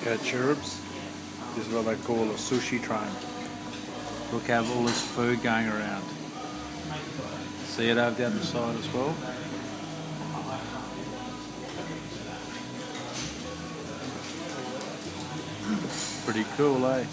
Calico cherubs. This is what they call a sushi train. Look at all this food going around. See it over the other side as well. Pretty cool, eh?